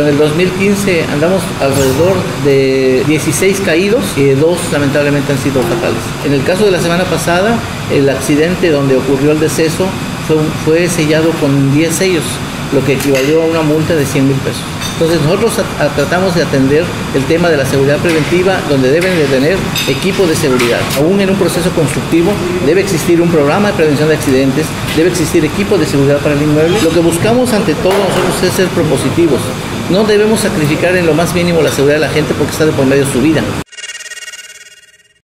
En el 2015 andamos alrededor de 16 caídos y dos lamentablemente han sido fatales. En el caso de la semana pasada, el accidente donde ocurrió el deceso fue, sellado con 10 sellos, lo que equivalió a una multa de 100 mil pesos. Entonces nosotros tratamos de atender el tema de la seguridad preventiva donde deben de tener equipos de seguridad. Aún en un proceso constructivo debe existir un programa de prevención de accidentes, debe existir equipos de seguridad para el inmueble. Lo que buscamos ante todo nosotros es ser propositivos. No debemos sacrificar en lo más mínimo la seguridad de la gente porque está de por medio su vida.